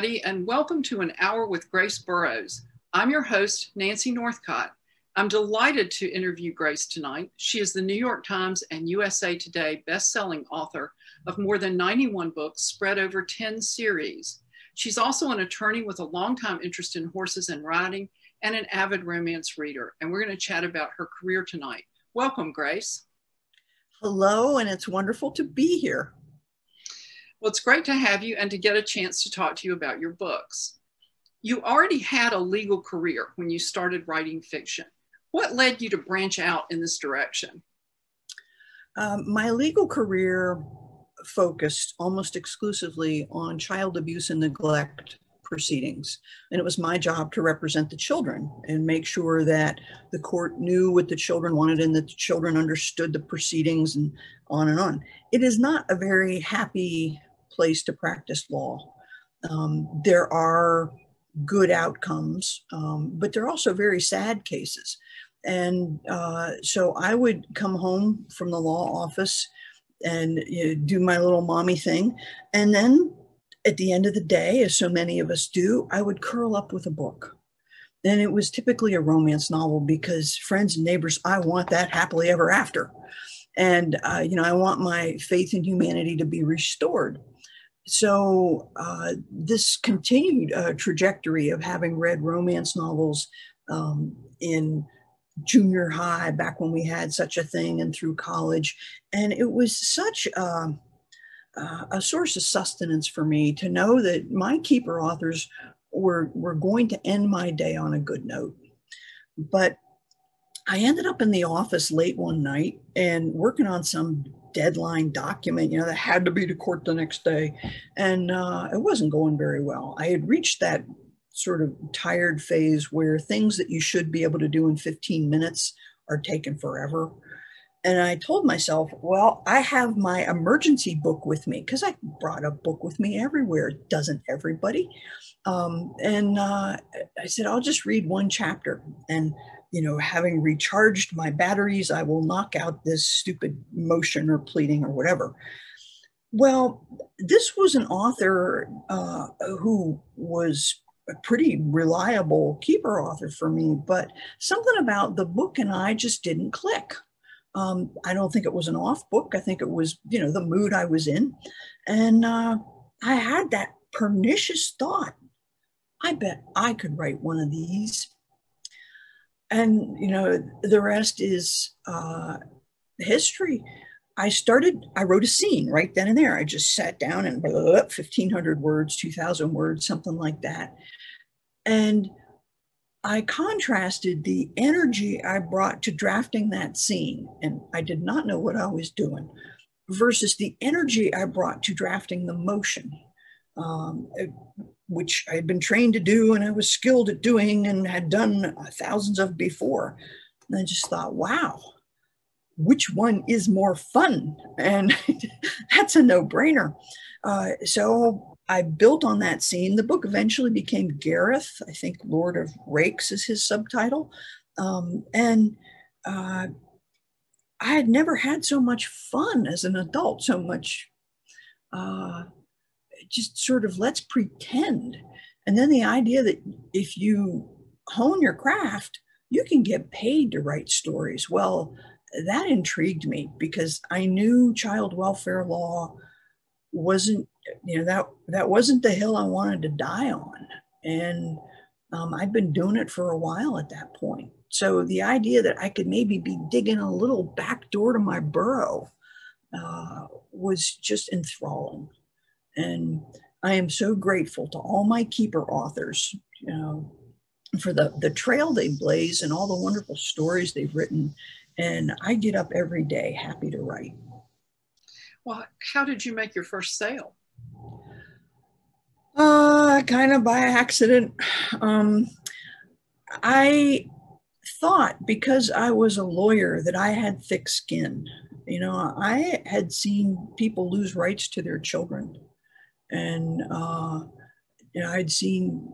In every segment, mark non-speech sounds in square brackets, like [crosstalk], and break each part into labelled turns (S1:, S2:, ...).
S1: everybody, and welcome to an hour with Grace Burrowes. I'm your host, Nancy Northcott. I'm delighted to interview Grace tonight. She is the New York Times and USA Today best-selling author of more than 91 books spread over 10 series. She's also an attorney with a longtime interest in horses and riding and an avid romance reader. And we're going to chat about her career tonight. Welcome, Grace.
S2: Hello, and it's wonderful to be here.
S1: Well, it's great to have you and to get a chance to talk to you about your books. You already had a legal career when you started writing fiction. What led you to branch out in this direction?
S2: Um, my legal career focused almost exclusively on child abuse and neglect proceedings. And it was my job to represent the children and make sure that the court knew what the children wanted and that the children understood the proceedings and on and on. It is not a very happy place to practice law. Um, there are good outcomes, um, but there are also very sad cases. And uh, so I would come home from the law office and you know, do my little mommy thing. And then at the end of the day, as so many of us do, I would curl up with a book. And it was typically a romance novel because friends and neighbors, I want that happily ever after. And, uh, you know, I want my faith in humanity to be restored so uh, this continued uh, trajectory of having read romance novels um, in junior high back when we had such a thing and through college and it was such a, uh, a source of sustenance for me to know that my keeper authors were, were going to end my day on a good note. But I ended up in the office late one night and working on some deadline document, you know, that had to be to court the next day. And uh, it wasn't going very well. I had reached that sort of tired phase where things that you should be able to do in 15 minutes are taken forever. And I told myself, well, I have my emergency book with me because I brought a book with me everywhere. Doesn't everybody? Um, and uh, I said, I'll just read one chapter. And you know, having recharged my batteries, I will knock out this stupid motion or pleading or whatever. Well, this was an author uh, who was a pretty reliable keeper author for me, but something about the book and I just didn't click. Um, I don't think it was an off book. I think it was, you know, the mood I was in. And uh, I had that pernicious thought I bet I could write one of these and you know the rest is uh, history. I started i wrote a scene right then and there. I just sat down and blah, blah, blah, 1500 words 2000 words something like that. And i contrasted the energy i brought to drafting that scene and i did not know what i was doing versus the energy i brought to drafting the motion um, which I had been trained to do and I was skilled at doing and had done thousands of before. And I just thought, wow, which one is more fun? And [laughs] that's a no brainer. Uh, so I built on that scene. The book eventually became Gareth. I think Lord of Rakes is his subtitle. Um, and uh, I had never had so much fun as an adult, so much. Uh, just sort of let's pretend. And then the idea that if you hone your craft, you can get paid to write stories. Well, that intrigued me because I knew child welfare law wasn't, you know, that that wasn't the hill I wanted to die on. And um, I'd been doing it for a while at that point. So the idea that I could maybe be digging a little back door to my burrow uh, was just enthralling. And I am so grateful to all my keeper authors, you know, for the, the trail they blaze and all the wonderful stories they've written. And I get up every day happy to write.
S1: Well, how did you make your first sale?
S2: Uh, kind of by accident. Um, I thought because I was a lawyer that I had thick skin. You know, I had seen people lose rights to their children and uh, you know, I'd seen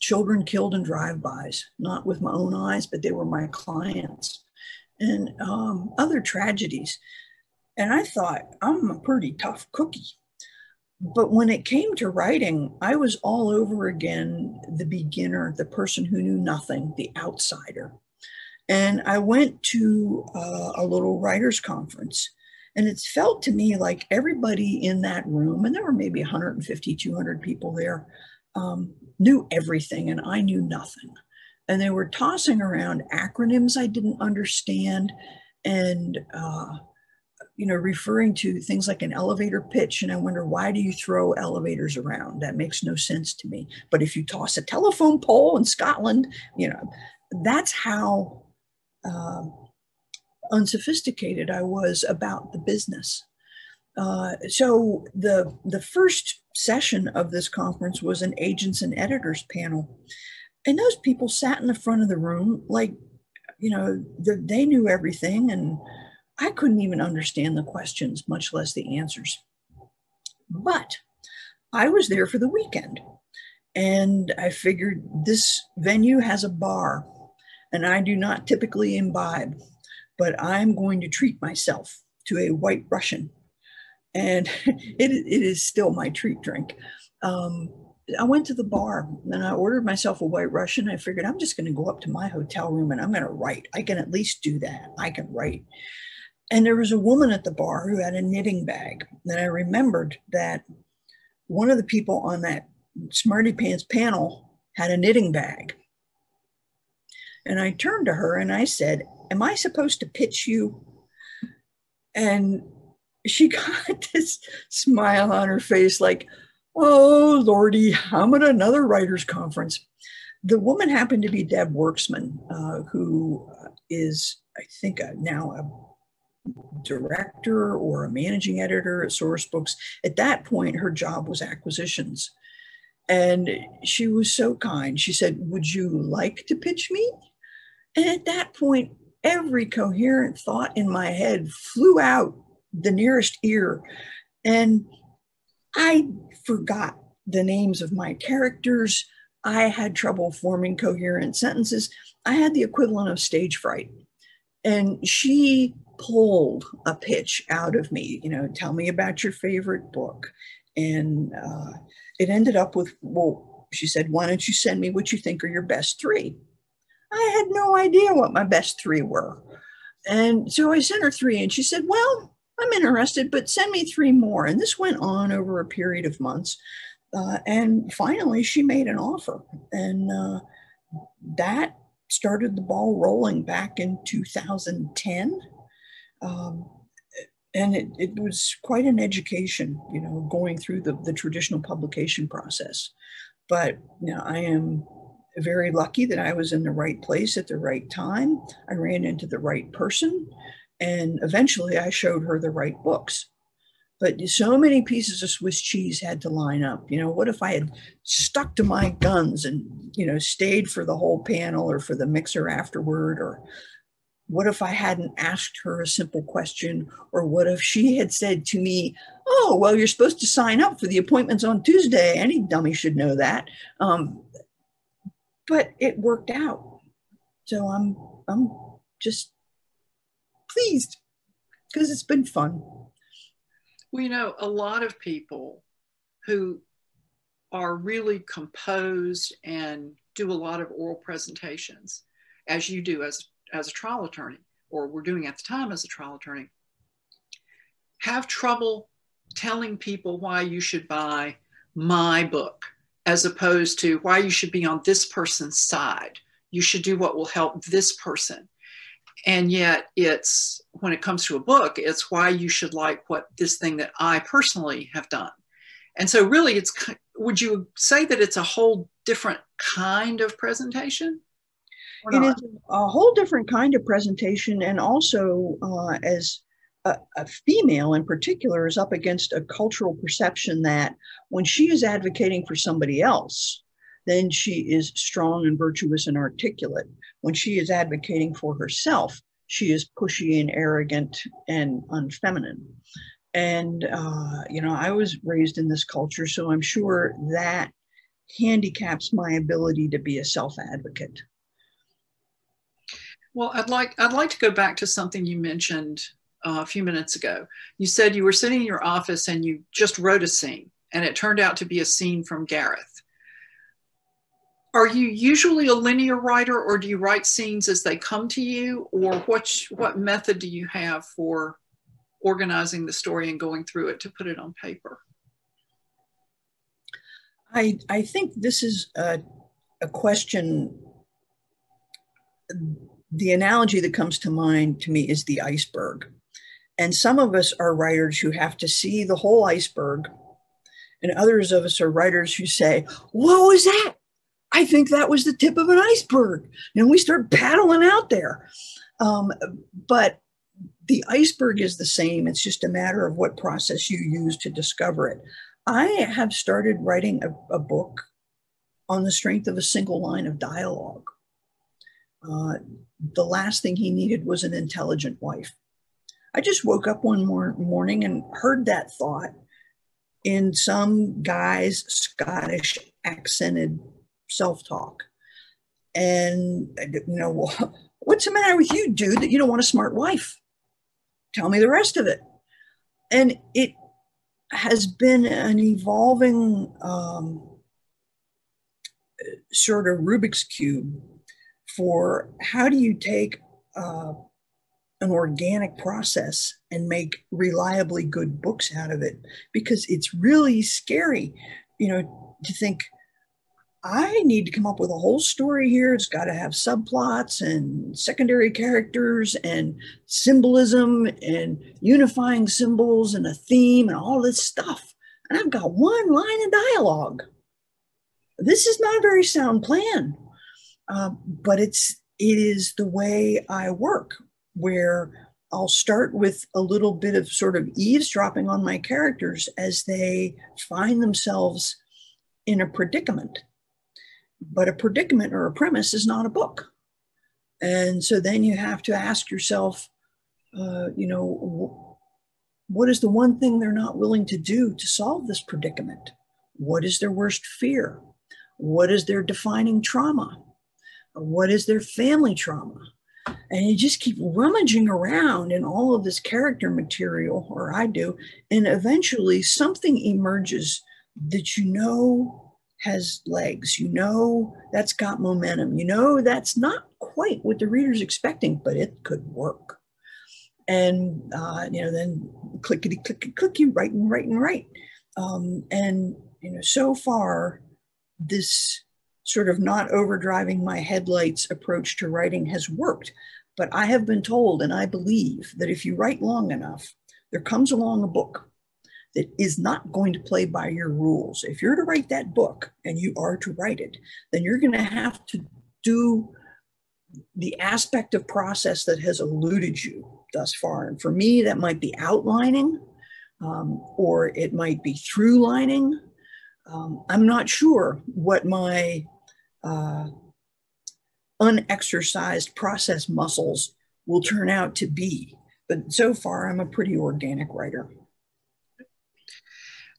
S2: children killed in drive-bys, not with my own eyes, but they were my clients, and um, other tragedies. And I thought, I'm a pretty tough cookie. but when it came to writing, I was all over again the beginner, the person who knew nothing, the outsider. And I went to uh, a little writers' conference. And it's felt to me like everybody in that room, and there were maybe 150, 200 people there, um, knew everything, and I knew nothing. And they were tossing around acronyms I didn't understand and uh, you know, referring to things like an elevator pitch. And I wonder, why do you throw elevators around? That makes no sense to me. But if you toss a telephone pole in Scotland, you know, that's how uh, unsophisticated I was about the business. Uh, so the the first session of this conference was an agents and editors panel, and those people sat in the front of the room like, you know, the, they knew everything and I couldn't even understand the questions, much less the answers. But I was there for the weekend and I figured this venue has a bar and I do not typically imbibe, but I'm going to treat myself to a white Russian. And [laughs] it, it is still my treat drink. Um, I went to the bar and I ordered myself a white Russian. I figured I'm just going to go up to my hotel room and I'm going to write. I can at least do that. I can write. And there was a woman at the bar who had a knitting bag. And I remembered that one of the people on that Smarty Pants panel had a knitting bag. And I turned to her and I said, Am I supposed to pitch you? And she [laughs] got this smile on her face, like, Oh, Lordy, I'm at another writers' conference. The woman happened to be Deb Werksman, uh, who is, I think, a, now a director or a managing editor at Sourcebooks. At that point, her job was acquisitions. And she was so kind. She said, Would you like to pitch me? And at that point, every coherent thought in my head flew out the nearest ear. And I forgot the names of my characters. I had trouble forming coherent sentences. I had the equivalent of stage fright. And she pulled a pitch out of me, you know, tell me about your favorite book. And uh, it ended up with, well, she said, why don't you send me what you think are your best three? I had no idea what my best three were. And so I sent her three, and she said, well, I'm interested, but send me three more. And this went on over a period of months. Uh, and finally, she made an offer. And uh, that started the ball rolling back in 2010. Um, and it, it was quite an education, you know, going through the, the traditional publication process. But you know, I am very lucky that I was in the right place at the right time. I ran into the right person, and eventually I showed her the right books. But so many pieces of Swiss cheese had to line up. You know, what if I had stuck to my guns and, you know, stayed for the whole panel or for the mixer afterward or what if I hadn't asked her a simple question? Or what if she had said to me, Oh, well, you're supposed to sign up for the appointments on Tuesday. Any dummy should know that. Um, but it worked out. So I'm, I'm just pleased because it's been fun.
S1: Well, you know, a lot of people who are really composed and do a lot of oral presentations, as you do as as a trial attorney, or were doing at the time as a trial attorney, have trouble telling people why you should buy my book as opposed to why you should be on this person's side. You should do what will help this person. And yet, it's when it comes to a book, it's why you should like what this thing that I personally have done. And so, really, it's would you say that it's a whole different kind of presentation?
S2: it is a whole different kind of presentation and also uh, as a, a, female in particular is up against a cultural perception that when she is advocating for somebody else then she is strong and virtuous and articulate. When she is advocating for herself she is pushy and arrogant and unfeminine. And uh, you know i was raised in this culture so i'm sure that handicaps my ability to be a self-advocate.
S1: Well, I'd like I'd like to go back to something you mentioned uh, a few minutes ago. You said you were sitting in your office and you just wrote a scene and it turned out to be a scene from Gareth. Are you usually a linear writer, or do you write scenes as they come to you, or what what method do you have for organizing the story and going through it to put it on paper?
S2: I I think this is a, a question. The analogy that comes to mind to me is the iceberg. And some of us are writers who have to see the whole iceberg. And others of us are writers who say, What was that? I think that was the tip of an iceberg. And we start paddling out there. Um, but the iceberg is the same. It's just a matter of what process you use to discover it. I have started writing a, a book on the strength of a single line of dialogue. Uh, the last thing he needed was an intelligent wife. I just woke up one more morning and heard that thought in some guy's Scottish accented self talk. And, you know, [laughs] what's the matter with you, dude, that you don't want a smart wife? Tell me the rest of it. And it has been an evolving um, sort of Rubik's Cube for how do you take uh, an organic process and make reliably good books out of it because it's really scary you know to think I need to come up with a whole story here. It's got to have subplots and secondary characters and symbolism and unifying symbols and a theme and all this stuff. And I've got one line of dialogue. This is not a very sound plan, uh, but it's it is the way I work, where I'll start with a little bit of sort of eavesdropping on my characters as they find themselves in a predicament but a predicament or a premise is not a book. And so then you have to ask yourself, uh, you know, what is the one thing they're not willing to do to solve this predicament? What is their worst fear? What is their defining trauma? What is their family trauma? And you just keep rummaging around in all of this character material, or I do, and eventually something emerges that you know has legs. You know that's got momentum. You know that's not quite what the reader's expecting, but it could work. And uh, you know, then clickety clickety clicky, right and right and right. Um, and you know, so far, this sort of not overdriving my headlights approach to writing has worked. But I have been told, and I believe that if you write long enough, there comes along a book that is not going to play by your rules. If you're to write that book and you are to write it, then you're going to have to do the aspect of process that has eluded you thus far. And for me, that might be outlining um, or it might be through lining. Um, I'm not sure what my uh, unexercised process muscles will turn out to be. But so far, I'm a pretty organic writer.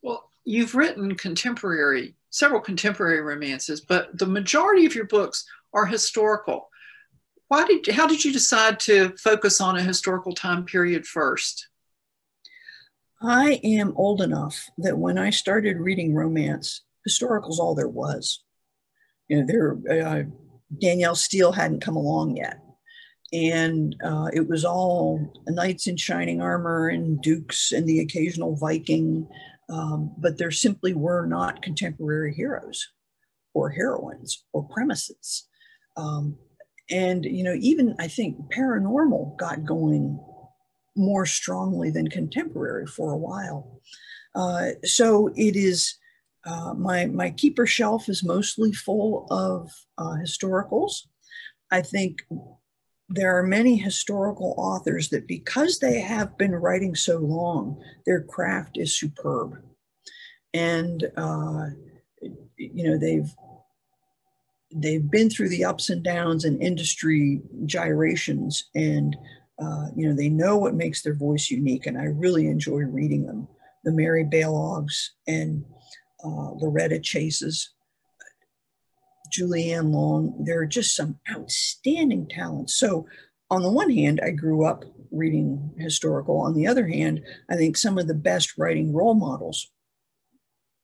S1: Well, you've written contemporary, several contemporary romances, but the majority of your books are historical. Why did, how did you decide to focus on a historical time period first?
S2: I am old enough that when I started reading romance, historical's all there was. You know, there, uh, Danielle Steel hadn't come along yet. And uh, it was all knights in shining armor and dukes and the occasional Viking um, but there simply were not contemporary heroes or heroines or premises. Um, and, you know, even I think paranormal got going more strongly than contemporary for a while. Uh, so it is, uh, my, my keeper shelf is mostly full of uh, historicals. I think there are many historical authors that because they have been writing so long, their craft is superb. And, uh, you know, they've, they've been through the ups and downs and industry gyrations and, uh, you know, they know what makes their voice unique. And I really enjoy reading them. The Mary Baloghs and uh, Loretta Chases Julie Anne Long. There are just some outstanding talents. So, on the one hand, I grew up reading historical. On the other hand, I think some of the best writing role models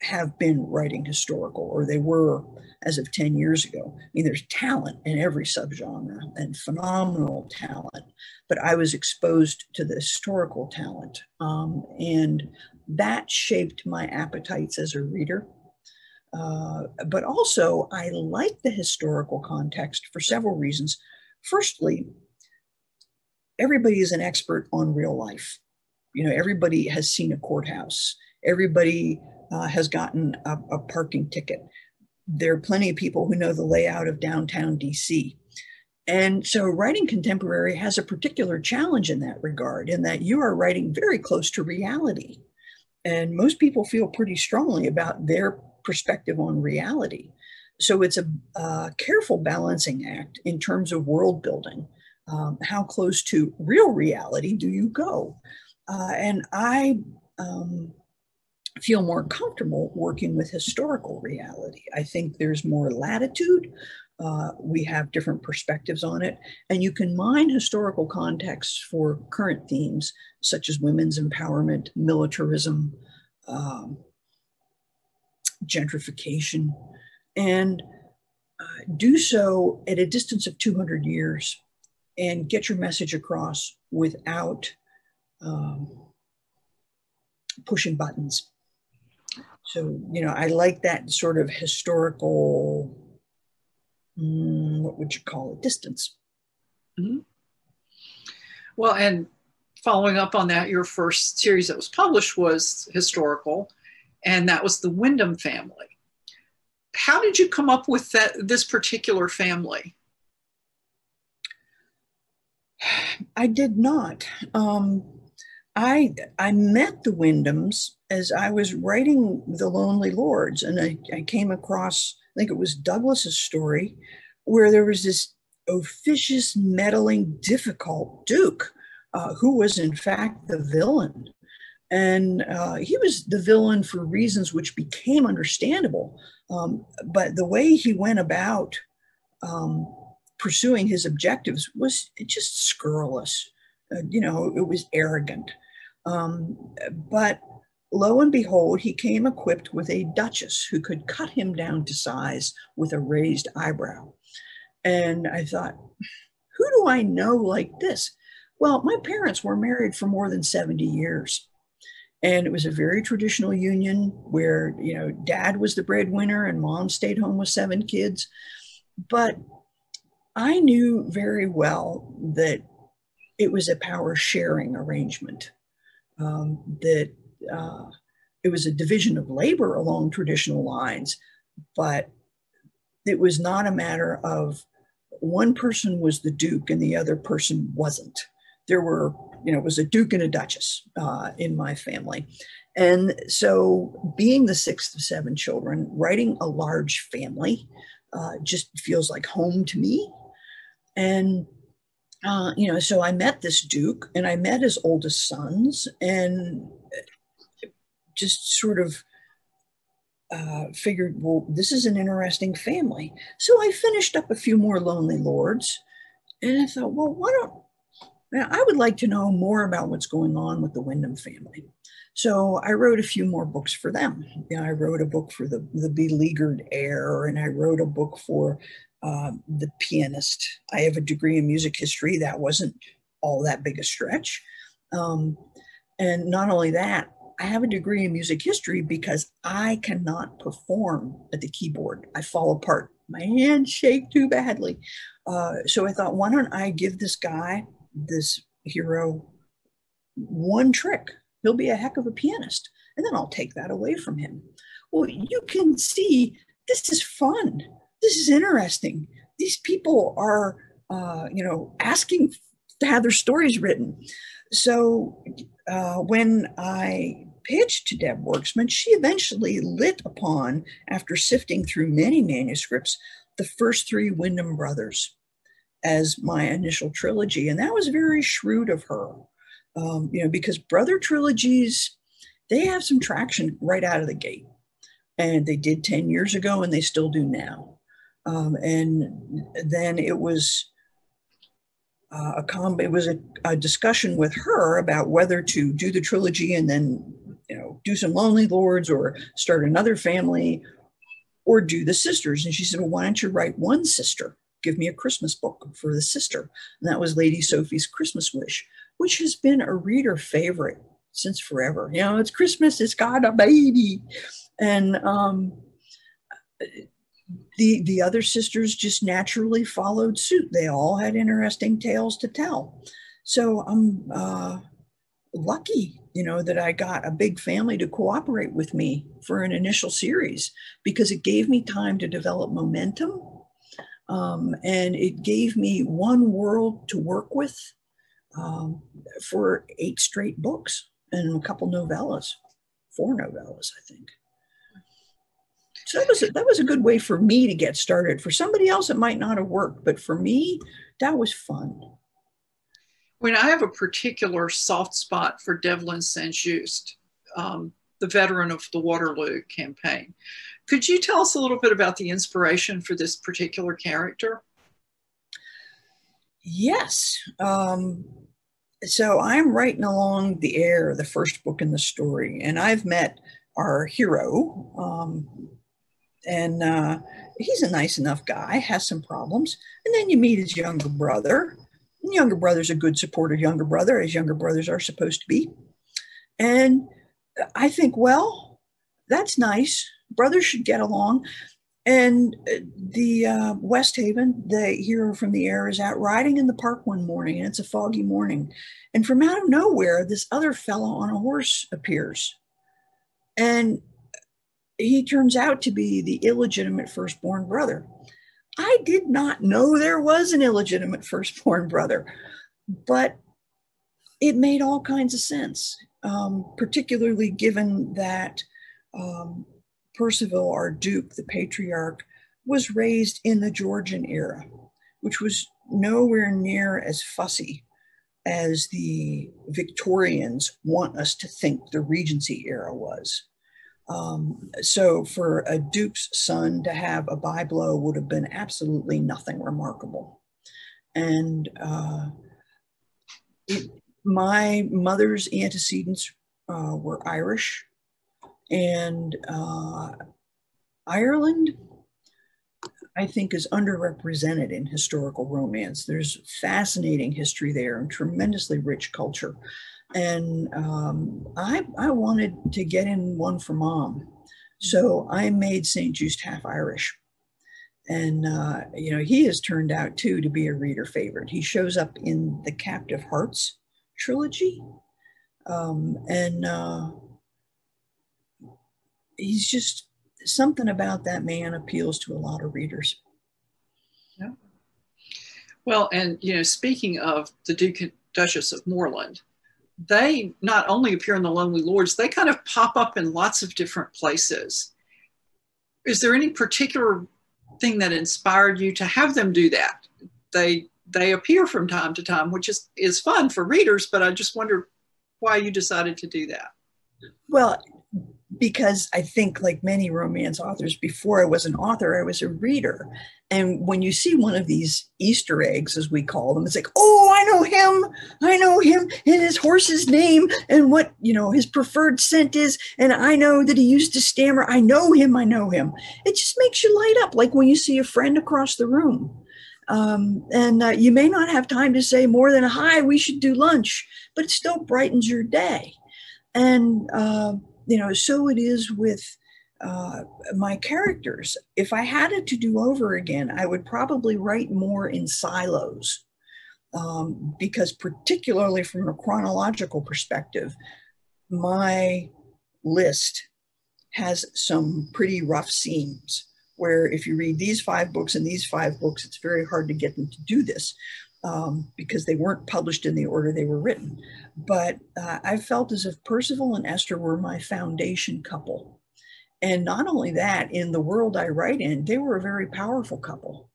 S2: have been writing historical, or they were as of 10 years ago. I mean, there's talent in every subgenre and phenomenal talent, but I was exposed to the historical talent. Um, and that shaped my appetites as a reader. Uh, but also, I like the historical context for several reasons. Firstly, everybody is an expert on real life. You know, everybody has seen a courthouse. Everybody uh, has gotten a, a parking ticket. There are plenty of people who know the layout of downtown DC. And so, writing contemporary has a particular challenge in that regard, in that you are writing very close to reality. And most people feel pretty strongly about their perspective on reality. So, it's a, careful balancing act in terms of world building. Um, how close to real reality do you go? Uh, and I um, feel more comfortable working with historical reality. I think there's more latitude. Uh, we have different perspectives on it, and you can mine historical contexts for current themes such as women's empowerment, militarism, um, gentrification, and uh, do so at a distance of 200 years and get your message across without um, pushing buttons. So, you know, I like that sort of historical, mm, what would you call it, distance.
S1: Mm-hmm. Well, and following up on that, your first series that was published was historical, and that was the Windham family. How did you come up with that this particular family? [sighs]
S2: I did not. Um, I I met the Windhams as I was writing The Lonely Lords, and I, I came across, I think it was Douglas's story, where there was this officious, meddling, difficult Duke uh, who was in fact the villain. And uh, he was the villain for reasons which became understandable. Um, but the way he went about um, pursuing his objectives was just scurrilous. Uh, you know, it was arrogant. Um, but lo and behold, he came equipped with a duchess who could cut him down to size with a raised eyebrow. And I thought, who do I know like this? Well, my parents were married for more than 70 years. And it was a very traditional union where, you know, dad was the breadwinner and mom stayed home with seven kids. But I knew very well that it was a power sharing arrangement um, that uh, it was a division of labor along traditional lines, but it was not a matter of one person was the duke and the other person wasn't. There were, you know, it was a duke and a duchess uh, in my family. And so, being the sixth of seven children, writing a large family uh, just feels like home to me. And uh, you know, so I met this Duke and I met his oldest sons and just sort of uh, figured, well, this is an interesting family. So I finished up a few more Lonely Lords and I thought, well, why don't, now, I would like to know more about what's going on with the Windham family. So I wrote a few more books for them. You know, I wrote a book for the, the beleaguered heir, and I wrote a book for uh, the pianist. I have a degree in music history. That wasn't all that big a stretch. Um, and not only that, I have a degree in music history because I cannot perform at the keyboard. I fall apart. My hands shake too badly. Uh, so I thought, why don't I give this guy, this hero, one trick? He'll be a heck of a pianist. And then I'll take that away from him. Well, you can see this is fun this is interesting. These people are, uh, you know, asking to have their stories written. So uh, when I pitched to Deb Werksman, she eventually lit upon, after sifting through many manuscripts, the first three Windham brothers as my initial trilogy. And that was very shrewd of her, um, you know, because brother trilogies, they have some traction right out of the gate. And they did 10 years ago and they still do now. Um, and then it was uh, a com- it was a, a, discussion with her about whether to do the trilogy and then you know, do some lonely lords or start another family or do the sisters. And she said, well, why don't you write one sister? Give me a Christmas book for the sister. And that was Lady Sophie's Christmas Wish, which has been a reader favorite since forever. You know, it's Christmas, it's got a baby. And um, the the other sisters just naturally followed suit. They all had interesting tales to tell. So I'm uh, lucky, you know, that I got a big family to cooperate with me for an initial series because it gave me time to develop momentum, um, and it gave me one world to work with um, for eight straight books and a couple novellas, four novellas, I think. So that was a, that was a good way for me to get started. For somebody else, it might not have worked, but for me, that was fun.
S1: When I have a particular soft spot for Devlin Saint Just, um, the veteran of the Waterloo campaign, could you tell us a little bit about the inspiration for this particular character?
S2: Yes. Um, so I'm writing along the Heir, the first book in the story, and I've met our hero, um, and uh, he's a nice enough guy, has some problems. And then you meet his younger brother. And younger brother's a good supportive younger brother, as younger brothers are supposed to be. And I think, well, that's nice. Brothers should get along. And uh, the uh, Westhaven, the hero from the Heir, is out riding in the park one morning, and it's a foggy morning. And from out of nowhere, this other fellow on a horse appears. And he turns out to be the illegitimate firstborn brother. I did not know there was an illegitimate [laughs] firstborn brother, but it made all kinds of sense, um, particularly given that um, Percival, our Duke, the patriarch, was raised in the Georgian era, which was nowhere near as fussy as the Victorians want us to think the Regency era was. Um, so for a duke's son to have a byblow would have been absolutely nothing remarkable. And uh, it, my mother's antecedents uh, were Irish and uh, Ireland, I think, is underrepresented in historical romance. There's fascinating history there and tremendously rich culture and um, I, I wanted to get in one for mom. So I made St. Just half Irish. And, uh, you know, he has turned out too to be a reader favorite. He shows up in the Captive Hearts trilogy. Um, and uh, he's just something about that man appeals to a lot of readers.
S1: Yeah. Well, and, you know, speaking of the Duke Duchess of Moreland, they not only appear in the Lonely Lords, they kind of pop up in lots of different places. Is there any particular thing that inspired you to have them do that? They they appear from time to time, which is is fun for readers, but I just wonder why you decided to do that.
S2: Well, because I think, like many romance authors, before I was an author, I was a reader. And when you see one of these Easter eggs, as we call them, it's like, oh, I know him. I know him and his horse's name and what, you know, his preferred scent is. And I know that he used to stammer. I know him. I know him. It just makes you light up, like when you see a friend across the room. Um, and uh, you may not have time to say more than, hi, we should do lunch, but it still brightens your day. And, uh, you know, so it is with uh, my characters. If I had it to do over again, I would probably write more in silos. Um, because, particularly from a chronological perspective, my list has some pretty rough seams where if you read these five books and these five books, it's very hard to get them to do this um, because they weren't published in the order they were written. But uh, I felt as if Percival and Esther were my foundation couple. And not only that, in the world I write in, they were a very powerful couple.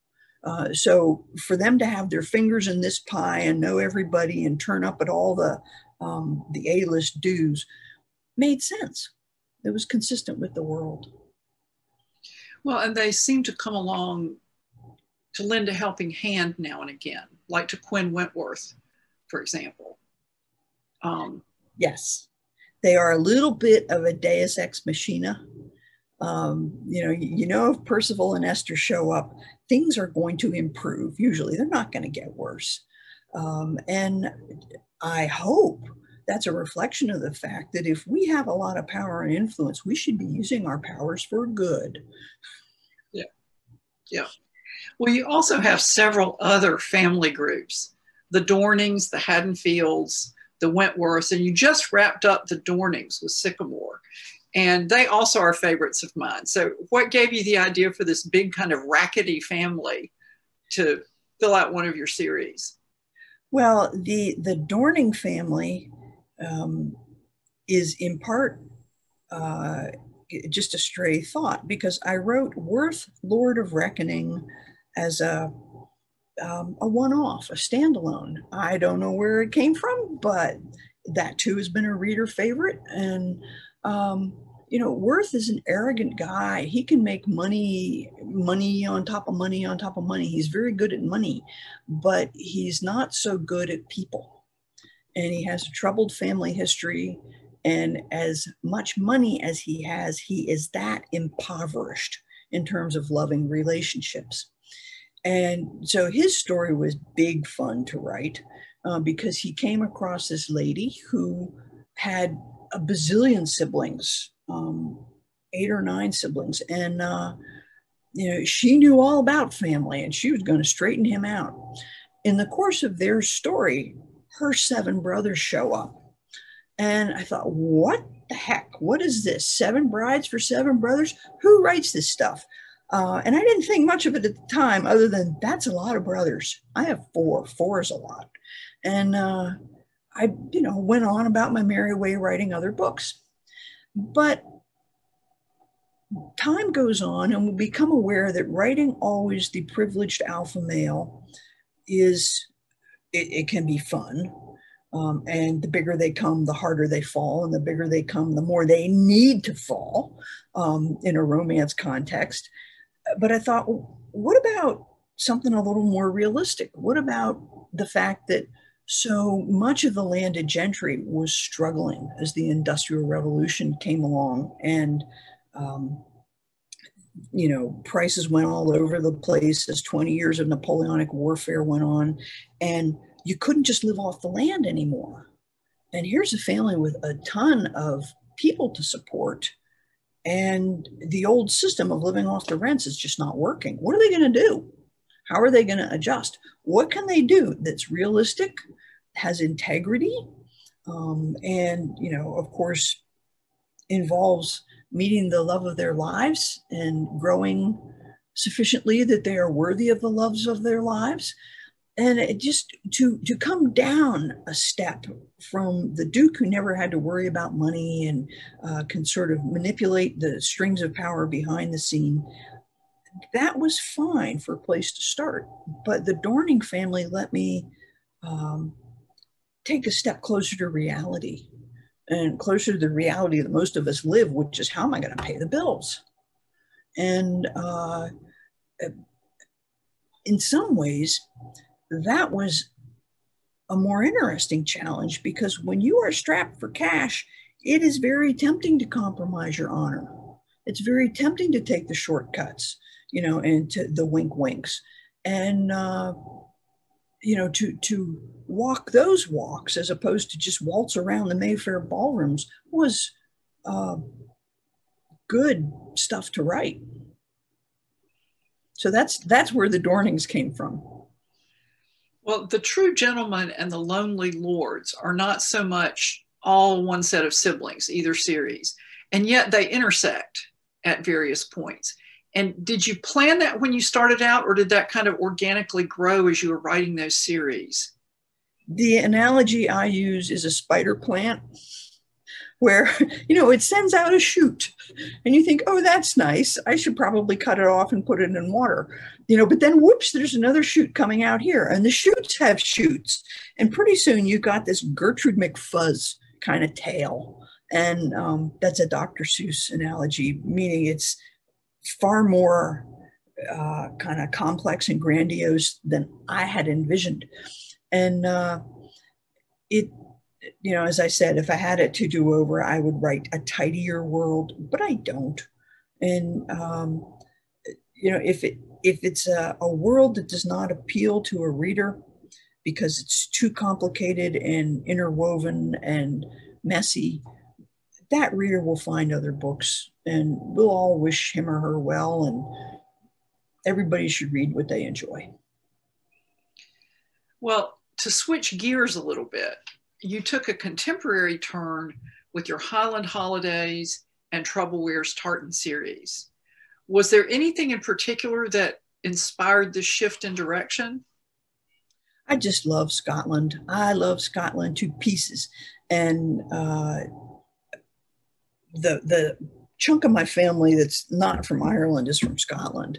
S2: Uh, so for them to have their fingers in this pie and know everybody and turn up at all the um, the A-list dues made sense. It was consistent with the world.
S1: Well, and they seem to come along to lend a helping hand now and again, like to Quinn Wentworth, for example.
S2: Um, yes, They are a little bit of a deus ex machina. Um, you know, you know, if Percival and Esther show up, things are going to improve. Usually, they're not going to get worse. Um, and I hope that's a reflection of the fact that if we have a lot of power and influence, we should be using our powers for good.
S1: Yeah. Yeah. Well, you also have several other family groups the Dornings, the Haddonfields, the Wentworths, and you just wrapped up the Dornings with Sycamore. And they also are favorites of mine. So, what gave you the idea for this big kind of rackety family to fill out one of your series?
S2: Well, the the Dorning family um, is in part uh, just a stray thought because I wrote Worth, Lord of Reckoning, as a um, a one-off, a standalone. I don't know where it came from, but that too has been a reader favorite. And um, you know, Worth is an arrogant guy. He can make money, money on top of money on top of money. He's very good at money, but he's not so good at people and he has a troubled family history. And as much money as he has, he is that impoverished in terms of loving relationships. And so his story was big fun to write uh, because he came across this lady who had a bazillion siblings, um, eight or nine siblings. And, uh, you know, she knew all about family and she was going to straighten him out. In the course of their story, her seven brothers show up. And I thought, what the heck? What is this? Seven brides for seven brothers? Who writes this stuff? Uh, and I didn't think much of it at the time, other than that's a lot of brothers. I have four. Four is a lot. And uh, I, you know, went on about my merry way writing other books. But time goes on, and we become aware that writing always the privileged alpha male is it, it can be fun. Um, and the bigger they come, the harder they fall. And the bigger they come, the more they need to fall um, in a romance context. But I thought, well, what about something a little more realistic? What about the fact that so much of the landed gentry was struggling as the Industrial Revolution came along and um, you know, prices went all over the place as 20 years of Napoleonic warfare went on, and you couldn't just live off the land anymore. And here's a family with a ton of people to support, and the old system of living off the rents is just not working. What are they going to do? How are they going to adjust? What can they do that's realistic, has integrity, um, and, you know, of course, involves meeting the love of their lives and growing sufficiently that they are worthy of the loves of their lives and it just to to come down a step from the duke who never had to worry about money and uh, can sort of manipulate the strings of power behind the scene that was fine for a place to start but the dorning family let me um, take a step closer to reality and closer to the reality that most of us live, which is how am I going to pay the bills? And uh, in some ways, that was a more interesting challenge because when you are strapped for cash, it is very tempting to compromise your honor. It's very tempting to take the shortcuts, you know, and to the wink winks. And uh, you know, to to walk those walks as opposed to just waltz around the Mayfair ballrooms was uh, good stuff to write. So that's that's where the Dornings came from.
S1: Well, the true gentleman and the lonely lords are not so much all one set of siblings, either series, and yet they intersect at various points. And did you plan that when you started out, or did that kind of organically grow as you were writing those series?
S2: The analogy I use is a spider plant where [laughs] you know it sends out a shoot and you think oh that's nice. I should probably cut it off and put it in water. You know but then whoops there's another shoot coming out here and the shoots have shoots. And pretty soon you've got this gertrude mcfuzz kind of tale and um, that's a dr seuss analogy meaning it's far more uh, kind of complex and grandiose than I had envisioned. And uh, it you know, as I said, if I had it to do over, I would write a tidier world, but I don't. And um, you know, if it if it's a, a world that does not appeal to a reader because it's too complicated and interwoven and messy, that reader will find other books, and we'll all wish him or her well. And everybody should read what they enjoy.
S1: Well, to switch gears a little bit, you took a contemporary turn with your Highland Holidays and Trouble Wears Tartan series. Was there anything in particular that inspired the shift in direction?
S2: I just love Scotland. I love Scotland to pieces. And uh, the, the chunk of my family that's not from Ireland is from Scotland.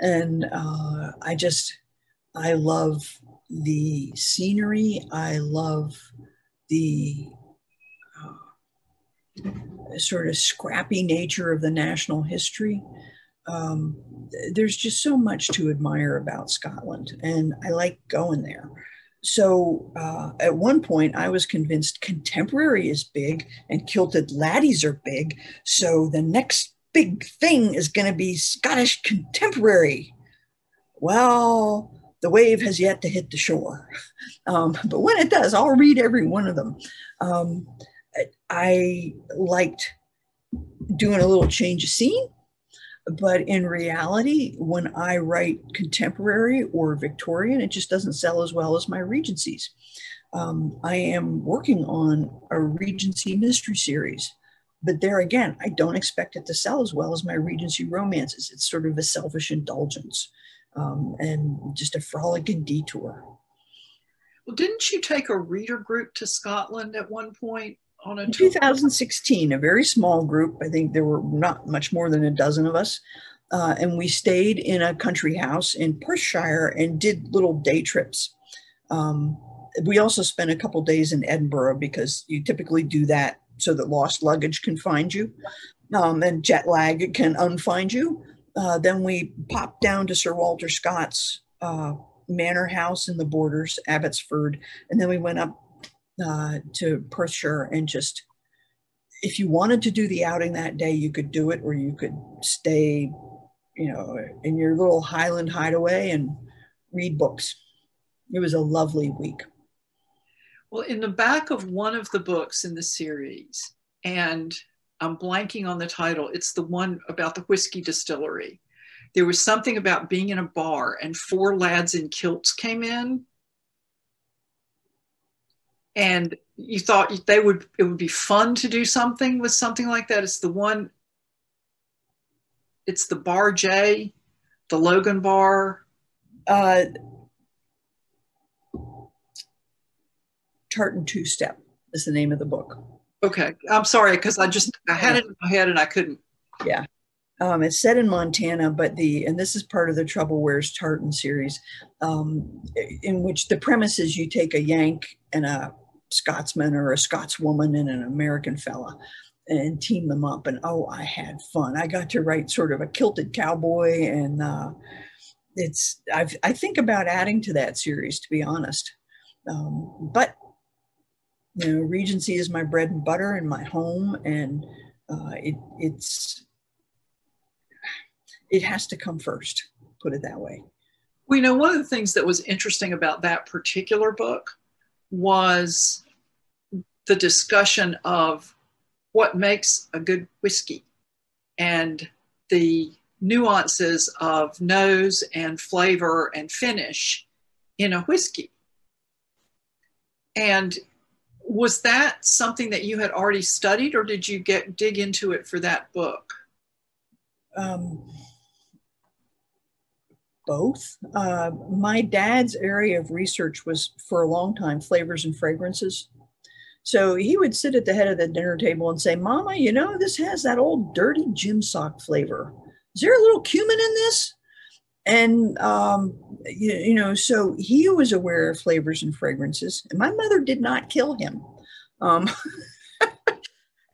S2: And uh, I just, I love the scenery. I love the uh, sort of scrappy nature of the national history. Um, there's just so much to admire about Scotland, and I like going there. So uh, at one point, I was convinced contemporary is big and kilted laddies are big. So the next big thing is going to be Scottish contemporary. Well, the wave has yet to hit the shore. [laughs] Um, but when it does, I'll read every one of them. Um, I liked doing a little change of scene, but in reality, when I write contemporary or Victorian, it just doesn't sell as well as my Regencies. Um, I am working on a Regency mystery series, but there again, I don't expect it to sell as well as my Regency romances. It's sort of a selfish indulgence um, and just a frolicking detour.
S1: Well, didn't you take a reader group to Scotland at one point on a
S2: In 2016, a very small group. I think there were not much more than a dozen of us. Uh, and we stayed in a country house in Perthshire and did little day trips. Um, we also spent a couple days in Edinburgh because you typically do that so that lost luggage can find you um, and jet lag can unfind you. Uh, then we popped down to Sir Walter Scott's uh, manor house in the borders, Abbotsford, and then we went up uh, to Perthshire and just, if you wanted to do the outing that day, you could do it, or you could stay, you know, in your little Highland hideaway and read books. It was a lovely week.
S1: Well, in the back of one of the books in the series, and I'm blanking on the title. It's the one about the whiskey distillery. There was something about being in a bar and four lads in kilts came in. And you thought they would it would be fun to do something with something like that. It's the one it's the bar J, the Logan bar. Uh,
S2: Tartan Two Step is the name of the book.
S1: Okay, I'm sorry because I just I had it in my head and I couldn't.
S2: Yeah, um, it's set in Montana, but the and this is part of the Trouble Wears Tartan series, um, in which the premise is you take a Yank and a Scotsman or a Scotswoman and an American fella and team them up. And oh, I had fun. I got to write sort of a kilted cowboy, and uh, it's I've, I think about adding to that series to be honest. Um, but you know, Regency is my bread and butter and my home, and uh, it, it's it has to come first. Put it that way.
S1: Well, you know, one of the things that was interesting about that particular book was the discussion of what makes a good whiskey and the nuances of nose and flavor and finish in a whiskey. And was that something that you had already studied or did you get dig into it for that book um,
S2: both. Uh, my dad's area of research was for a long time flavors and fragrances. So he would sit at the head of the dinner table and say mama you know this has that old dirty gym sock flavor. Is there a little cumin in this? And um, you, you, know so he was aware of flavors and fragrances and my mother did not kill him. Um, [laughs]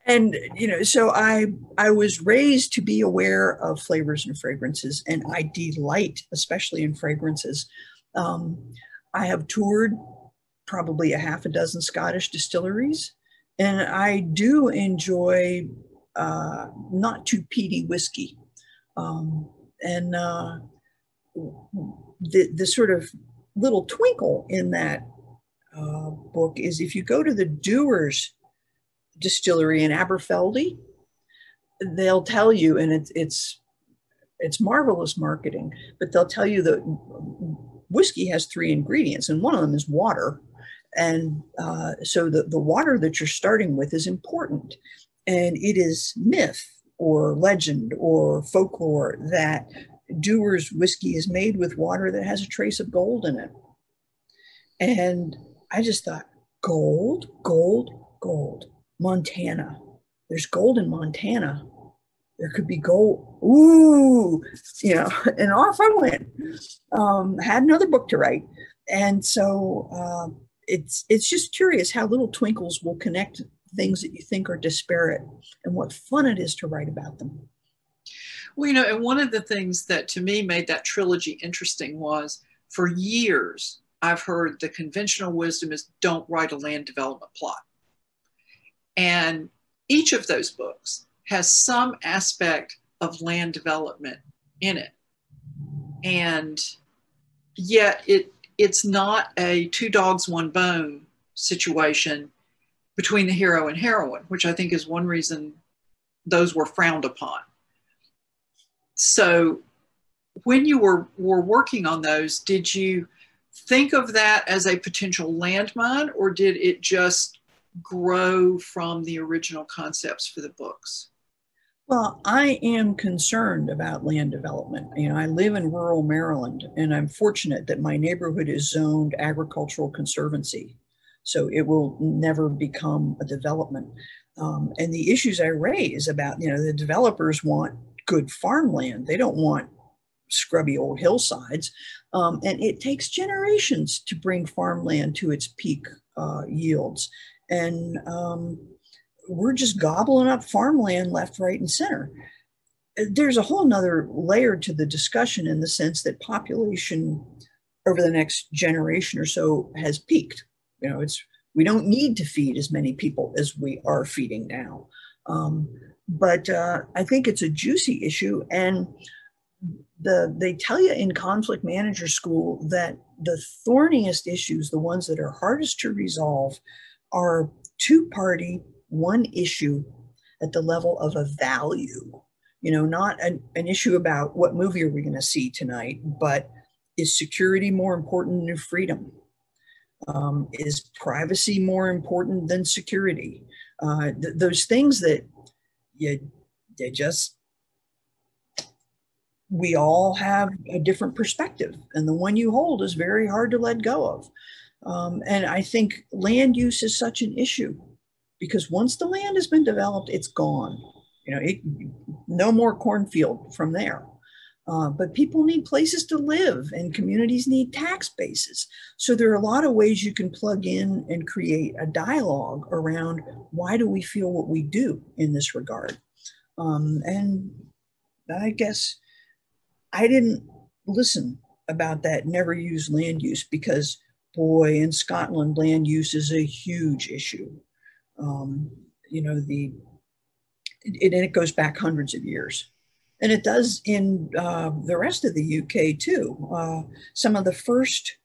S2: and you know so i i was raised to be aware of flavors and fragrances and i delight especially in fragrances um, i have toured probably a half a dozen Scottish distilleries. And I do enjoy uh, not too peaty whiskey. Um, and uh, the, the sort of little twinkle in that uh, book is if you go to the Dewar's distillery in Aberfeldy, they'll tell you, and it's, it's, it's marvelous marketing, but they'll tell you that whiskey has three ingredients, and one of them is water. And uh, so the, the water that you're starting with is important. And it is myth or legend or folklore that Dewar's whiskey is made with water that has a trace of gold in it. And I just thought, gold, gold, gold. Montana. There's gold in Montana. There could be gold. Ooh, you know, [laughs] and off I went. Um, had another book to write. And so uh, it's it's just curious how little twinkles will connect things that you think are disparate and what fun it is to write about them.
S1: Well, you know, and one of the things that to me made that trilogy interesting was for years, I've heard the conventional wisdom is don't write a land development plot. And each of those books has some aspect of land development in it. And yet it it's not a two dogs, one bone situation between the hero and heroine, which I think is one reason those were frowned upon. So when you were, were working on those, did you think of that as a potential landmine or did it just grow from the original concepts for the books?
S2: Well, I am concerned about land development. You know, I live in rural Maryland and I'm fortunate that my neighborhood is zoned agricultural conservancy. So it will never become a development. Um, and the issues I raise about, you know, the developers want good farmland. They don't want scrubby old hillsides. Um, and it takes generations to bring farmland to its peak uh, yields. And um, we're just gobbling up farmland left, right, and center. There's a whole nother layer to the discussion in the sense that population over the next generation or so has peaked. You know, it's we don't need to feed as many people as we are feeding now. Um, but uh, I think it's a juicy issue, and the they tell you in conflict manager school that the thorniest issues, the ones that are hardest to resolve, are two party one issue at the level of a value. You know, not an, an issue about what movie are we going to see tonight, but is security more important than freedom? Um, is privacy more important than security? Uh, th- those things that you, you just we all have a different perspective, and the one you hold is very hard to let go of. Um, and I think land use is such an issue because once the land has been developed, it's gone. You know, it, no more cornfield from there. Uh, but people need places to live and communities need tax bases. So there are a lot of ways you can plug in and create a dialogue around why do we feel what we do in this regard. Um, and I guess I didn't listen about that never use land use because boy in Scotland land use is a huge issue um, you know, the, it, and it goes back hundreds of years. And it does in uh, the rest of the UK too. Uh, some of the first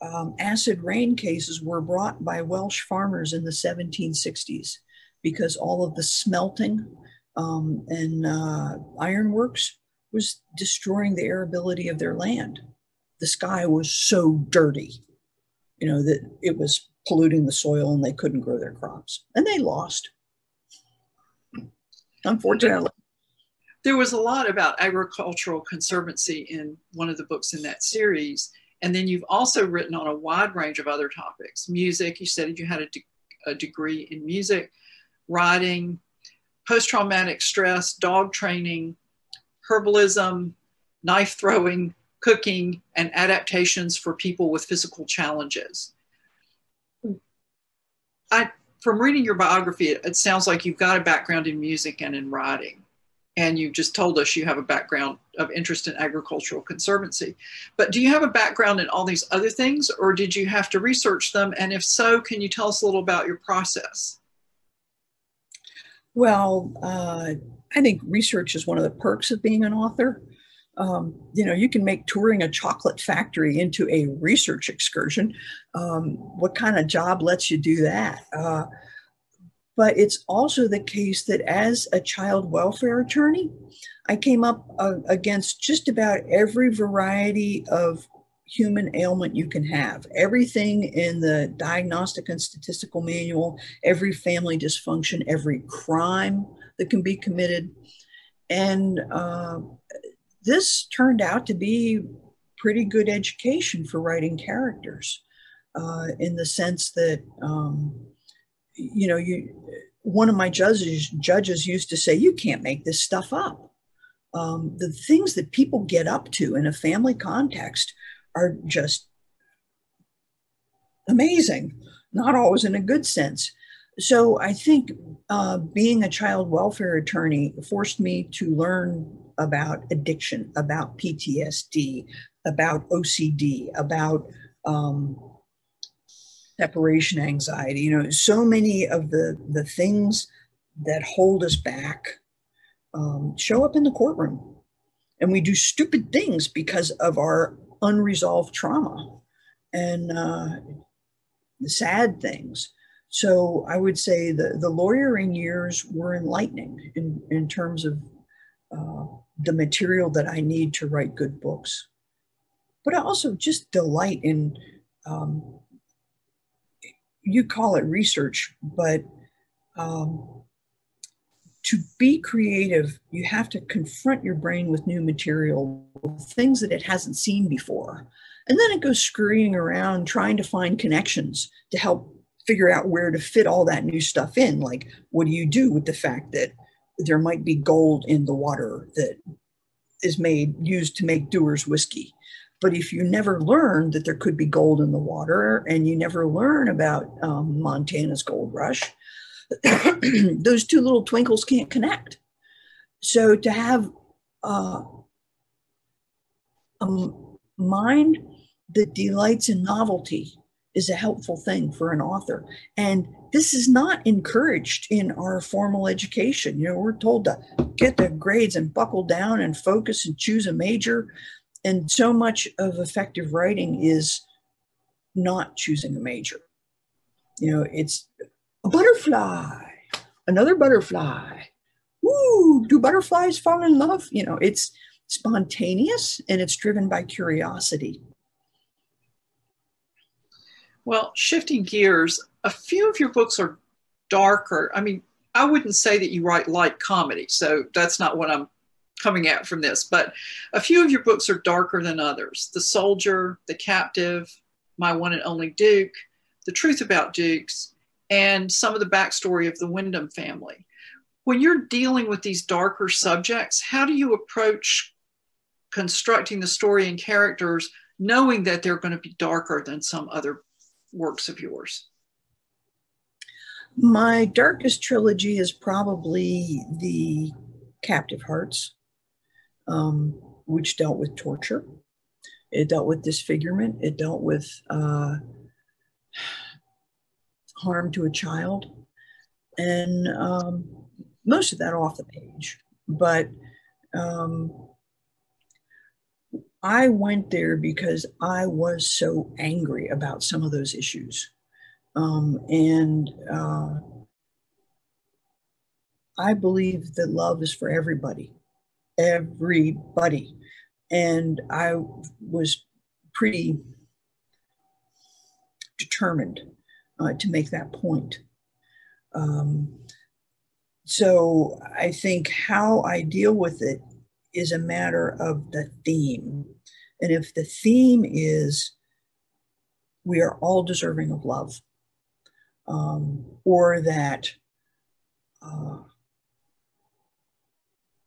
S2: um, acid rain cases were brought by Welsh farmers in the 1760s because all of the smelting um, and uh, ironworks was destroying the arability of their land. The sky was so dirty, you know, that it was polluting the soil and they couldn't grow their crops. And they lost, unfortunately.
S1: There was a lot about agricultural conservancy in one of the books in that series. And then you've also written on a wide range of other topics music. You said you had a, de- a degree in music, writing, post traumatic stress, dog training, herbalism, knife throwing, cooking, and adaptations for people with physical challenges. I, from reading your biography, it, it sounds like you've got a background in music and in writing. and you just told us you have a background of interest in agricultural conservancy. But do you have a background in all these other things, or did you have to research them? And if so, can you tell us a little about your process?
S2: Well, uh, I think research is one of the perks of being an author. Um, you know, you can make touring a chocolate factory into a research excursion. Um, what kind of job lets you do that? Uh, but it's also the case that as a child welfare attorney, I came up uh, against just about every variety of human ailment you can have. Everything in the diagnostic and statistical manual, every family dysfunction, every crime that can be committed. And uh, this turned out to be pretty good education for writing characters uh, in the sense that um, you know you one of my judges judges used to say you can't make this stuff up. Um, the things that people get up to in a family context are just amazing not always in a good sense. So i think uh, being a child welfare attorney forced me to learn about addiction, about PTSD, about OCD, about um, separation anxiety. You know, so many of the the things that hold us back um, show up in the courtroom, and we do stupid things because of our unresolved trauma and uh, sad things. So I would say the, the lawyering years were enlightening in, in terms of the material that I need to write good books. But I also just delight in, um, you call it research, but um, to be creative, you have to confront your brain with new material, things that it hasn't seen before. And then it goes scurrying around trying to find connections to help figure out where to fit all that new stuff in. Like, what do you do with the fact that there might be gold in the water that is made used to make Dewar's whiskey. But if you never learn that there could be gold in the water and you never learn about um, Montana's gold rush, [clears throat] those two little twinkles can't connect. So to have uh, a mind that delights in novelty is a helpful thing for an author. And this is not encouraged in our formal education. You know, we're told to get the grades and buckle down and focus and choose a major. And so much of effective writing is not choosing a major. You know, it's a butterfly, another butterfly. Ooh, do butterflies fall in love? You know, it's spontaneous and it's driven by curiosity.
S1: Well, shifting gears, a few of your books are darker. I mean, I wouldn't say that you write light comedy, so that's not what I'm coming at from this, but a few of your books are darker than others. The Soldier, The Captive, My One and Only Duke, The Truth About Dukes, and some of the backstory of the Windham family. When you're dealing with these darker subjects, how do you approach constructing the story and characters knowing that they're going to be darker than some other works of yours?
S2: My darkest trilogy is probably the Captive Hearts, um, which dealt with torture. It dealt with disfigurement. It dealt with uh, harm to a child, and um, most of that off the page. But um, I went there because I was so angry about some of those issues. Um, and uh, I believe that love is for everybody, everybody. And I was pretty determined uh, to make that point. Um, so I think how I deal with it is a matter of the theme. And if the theme is we are all deserving of love, um, or that uh,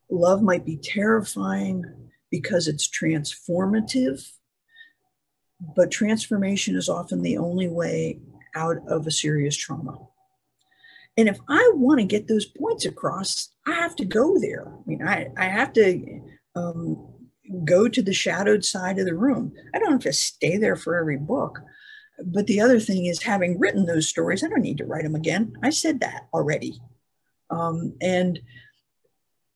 S2: love might be terrifying because it's transformative, but transformation is often the only way out of a serious trauma. And if I want to get those points across, I have to go there. I mean, I, I have to um, go to the shadowed side of the room. I don't have to stay there for every book. But the other thing is, having written those stories, I don't need to write them again. I said that already. Um, and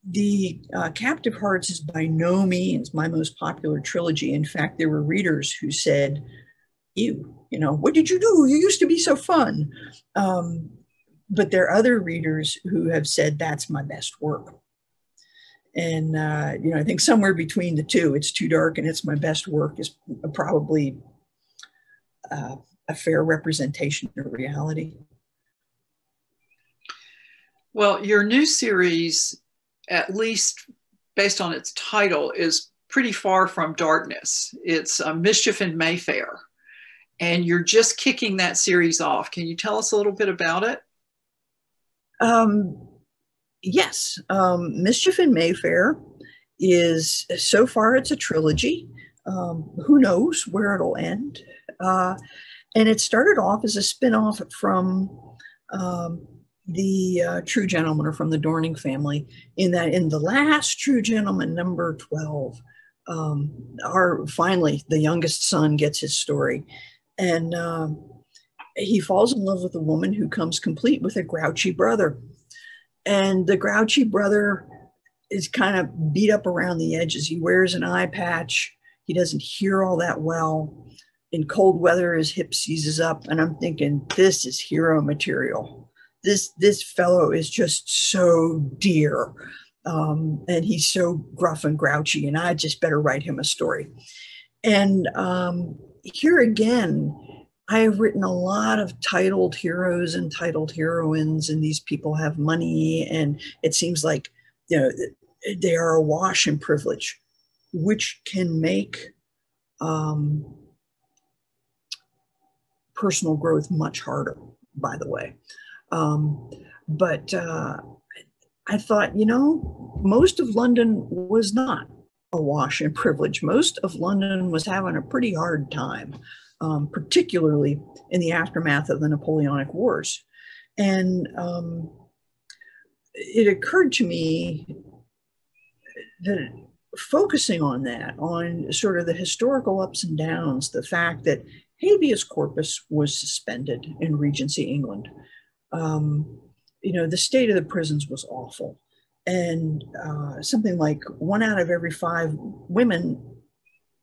S2: the uh, Captive Hearts is by no means my most popular trilogy. In fact, there were readers who said, "You, you know, what did you do? You used to be so fun." Um, but there are other readers who have said that's my best work. And uh, you know, I think somewhere between the two, it's too dark and it's my best work is probably uh, a fair representation of reality.
S1: Well, your new series, at least based on its title, is pretty far from darkness. It's uh, Mischief in Mayfair. And you're just kicking that series off. Can you tell us a little bit about it?
S2: Um, yes. Um, Mischief in Mayfair is, so far, it's a trilogy. Um, who knows where it'll end? Uh, and it started off as a spin-off from um, the uh, True Gentleman or from the Dorning family in that in the last True Gentleman number 12 um, our finally the youngest son gets his story and um, he falls in love with a woman who comes complete with a grouchy brother. And the grouchy brother is kind of beat up around the edges. He wears an eye patch. He doesn't hear all that well. In cold weather his hip seizes up and i'm thinking this is hero material. This this fellow is just so dear um, and he's so gruff and grouchy and i just better write him a story. And um, here again i have written a lot of titled heroes and titled heroines and these people have money and it seems like you know they are awash in privilege which can make um, personal growth much harder by the way um, but uh, I thought, you know, most of London was not awash in privilege. Most of London was having a pretty hard time, um, particularly in the aftermath of the Napoleonic Wars. And um, it occurred to me that focusing on that, on sort of the historical ups and downs, the fact that habeas corpus was suspended in Regency England um, you know, the state of the prisons was awful. And uh, something like one out of every five women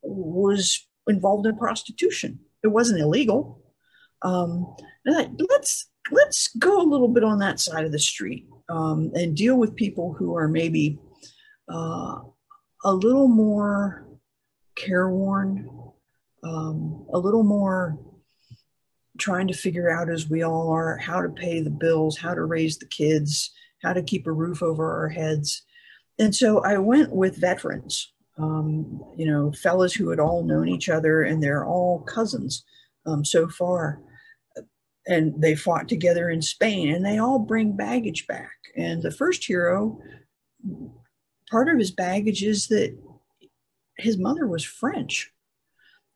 S2: was involved in prostitution. It wasn't illegal. Um, let's let's go a little bit on that side of the street um, and deal with people who are maybe uh, a little more careworn, um, a little more trying to figure out, as we all are, how to pay the bills, how to raise the kids, how to keep a roof over our heads. And so I went with veterans, um, you know, fellas who had all known each other and they're all cousins um, so far. And they fought together in Spain and they all bring baggage back. And the first hero, part of his baggage is that his mother was French.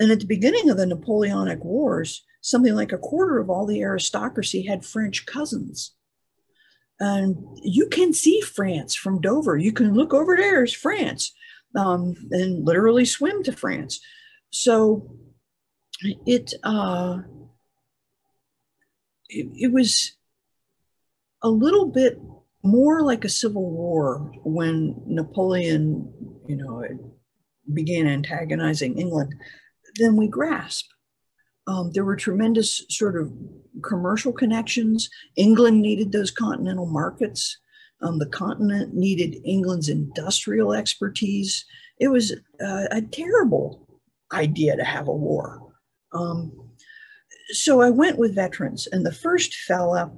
S2: And at the beginning of the Napoleonic Wars, something like a quarter of all the aristocracy had French cousins. And you can see France from Dover. You can look over there, it's France, um, and literally swim to France. So it, uh, it, it was a little bit more like a civil war when Napoleon, you know, began antagonizing England than we grasp. Um, there were tremendous sort of commercial connections. England needed those continental markets. The continent needed England's industrial expertise. It was uh, a terrible idea to have a war. Um, so I went with veterans, and the first fella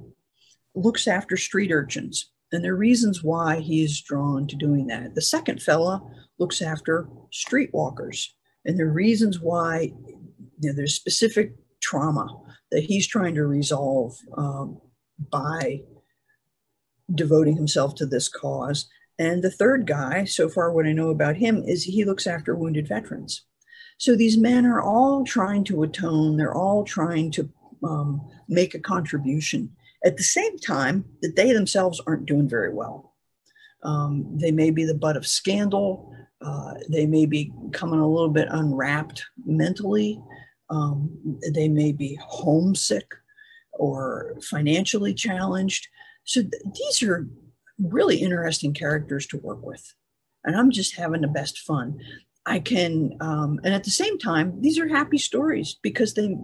S2: looks after street urchins, and there are reasons why he is drawn to doing that. The second fella looks after streetwalkers, and there are reasons why you know, there's specific trauma that he's trying to resolve um, by devoting himself to this cause. And the third guy, so far what I know about him, is he looks after wounded veterans. So these men are all trying to atone, they're all trying to um, make a contribution At the same time, that they themselves aren't doing very well. Um, they may be the butt of scandal. Uh, they may be coming a little bit unwrapped mentally. Um, they may be homesick or financially challenged. So th- these are really interesting characters to work with. And I'm just having the best fun. I can, um, and at the same time, these are happy stories because they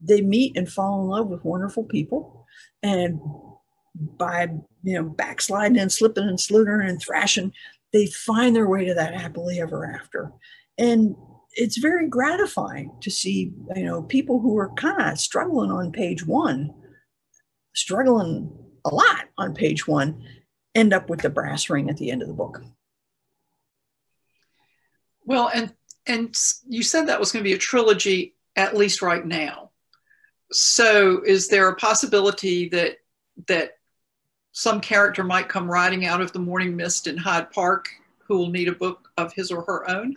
S2: they meet and fall in love with wonderful people, and by you know backsliding and slipping and slithering and thrashing, they find their way to that happily ever after. And it's very gratifying to see, you know, people who are kind of struggling on page one, struggling a lot on page one, end up with the brass ring at the end of the book.
S1: Well, and and you said that was going to be a trilogy at least right now. So, is there a possibility that that some character might come riding out of the morning mist in Hyde Park who will need a book of his or her own?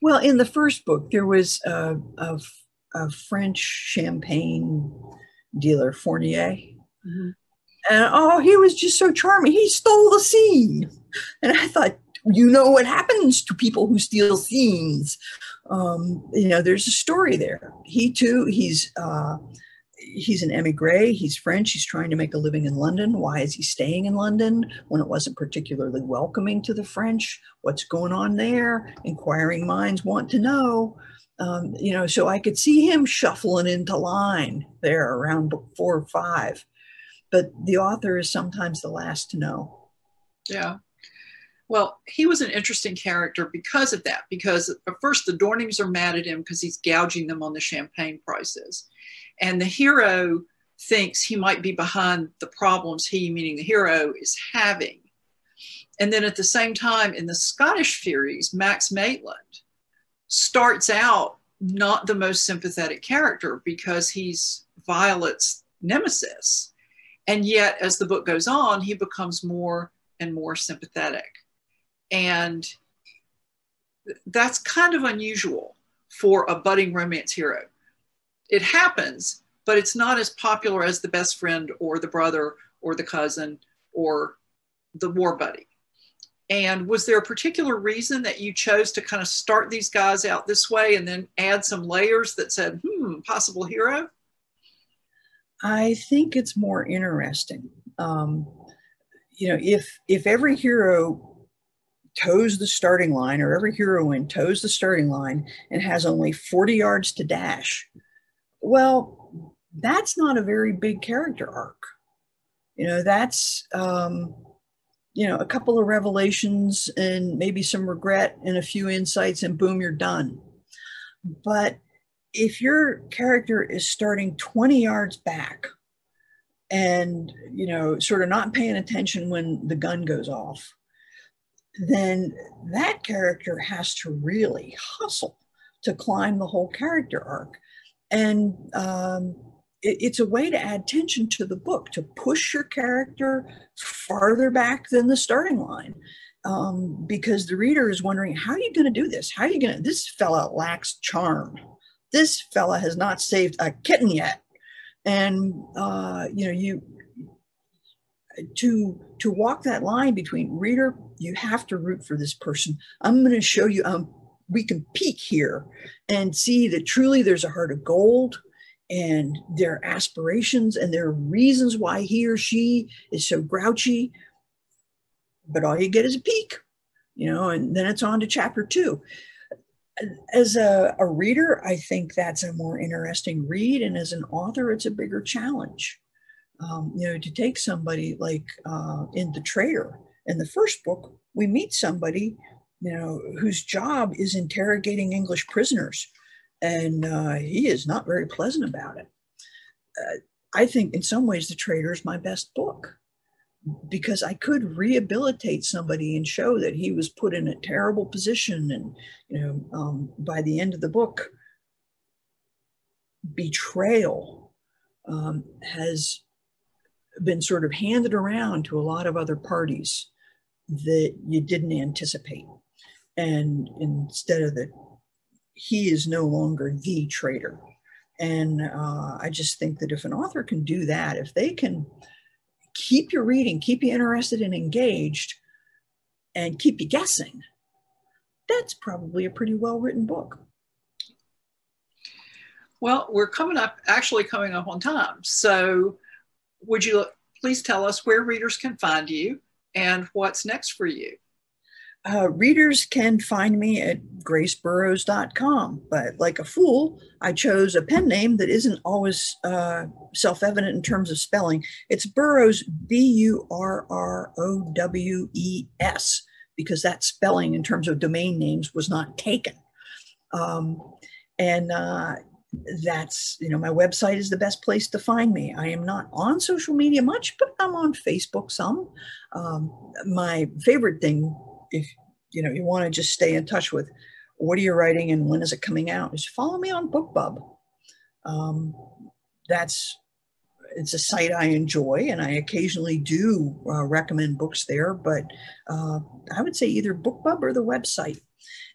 S2: Well, in the first book, there was a, a, a French champagne dealer, Fournier. Mm-hmm. And oh, he was just so charming. He stole the scene. And I thought, you know what happens to people who steal scenes. Um, you know, there's a story there. He too, he's uh, he's an emigre. He's French. He's trying to make a living in London. Why is he staying in London when it wasn't particularly welcoming to the French? What's going on there? Inquiring minds want to know. Um, you know, so I could see him shuffling into line there around four or five. But the author is sometimes the last to know.
S1: Yeah. Well, he was an interesting character because of that. Because at first, the Dornings are mad at him because he's gouging them on the champagne prices. And the hero thinks he might be behind the problems he, meaning the hero, is having. And then at the same time, in the Scottish Furies, Max Maitland starts out not the most sympathetic character because he's Violet's nemesis. And yet, as the book goes on, he becomes more and more sympathetic. And that's kind of unusual for a budding romance hero. It happens, but it's not as popular as the best friend or the brother or the cousin or the war buddy. And was there a particular reason that you chose to kind of start these guys out this way and then add some layers that said, hmm, possible hero?
S2: I think it's more interesting. Um, you know, if if every hero toes the starting line or every heroine toes the starting line and has only 40 yards to dash, well, that's not a very big character arc. You know, that's, um, you know, a couple of revelations and maybe some regret and a few insights, and boom, you're done. But if your character is starting 20 yards back and, you know, sort of not paying attention when the gun goes off, then that character has to really hustle to climb the whole character arc. And um, it, it's a way to add tension to the book, to push your character farther back than the starting line. Um, because the reader is wondering, how are you going to do this? How are you going to? This fella lacks charm. This fella has not saved a kitten yet. And, uh, you know, you, to to walk that line between reader you have to root for this person. I'm going to show you um, we can peek here and see that truly there's a heart of gold and their aspirations and their reasons why he or she is so grouchy. But all you get is a peek you know and then it's on to chapter two as a, a reader i think that's a more interesting read and as an author it's a bigger challenge um, you know, to take somebody like uh, in The Traitor, in the first book, we meet somebody, you know, whose job is interrogating English prisoners. And uh, he is not very pleasant about it. Uh, I think in some ways, The Traitor is my best book because I could rehabilitate somebody and show that he was put in a terrible position. And, you know, um, by the end of the book, betrayal um, has been sort of handed around to a lot of other parties that you didn't anticipate. And instead of the, he is no longer the traitor. And uh, I just think that if an author can do that, if they can keep you reading, keep you interested and engaged, and keep you guessing, that's probably a pretty well written book.
S1: Well, we're coming up, actually coming up on time. So, would you please tell us where readers can find you and what's next for you?
S2: Uh, readers can find me at graceburrowes.com, but like a fool, I chose a pen name that isn't always uh, self evident in terms of spelling. It's Burrowes, B U R R O W E S, because that spelling in terms of domain names was not taken. Um, and uh, that's you know my website is the best place to find me i am not on social media much but i'm on facebook some um, my favorite thing if you know you want to just stay in touch with what are you writing and when is it coming out is follow me on bookbub um, that's it's a site i enjoy and i occasionally do uh, recommend books there but uh, i would say either bookbub or the website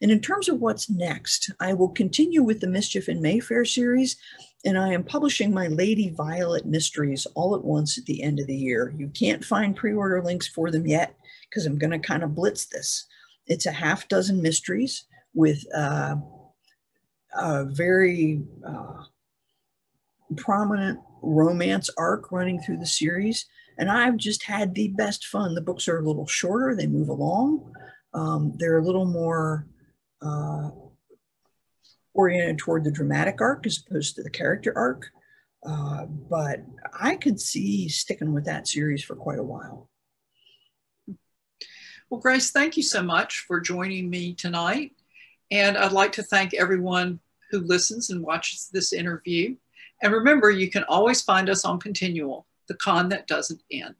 S2: and in terms of what's next, I will continue with the Mischief in Mayfair series, and I am publishing my Lady Violet mysteries all at once at the end of the year. You can't find pre order links for them yet because I'm going to kind of blitz this. It's a half dozen mysteries with uh, a very uh, prominent romance arc running through the series. And I've just had the best fun. The books are a little shorter, they move along. Um, they're a little more uh, oriented toward the dramatic arc as opposed to the character arc. Uh, but I could see sticking with that series for quite a while.
S1: Well, Grace, thank you so much for joining me tonight. And I'd like to thank everyone who listens and watches this interview. And remember, you can always find us on Continual, the con that doesn't end.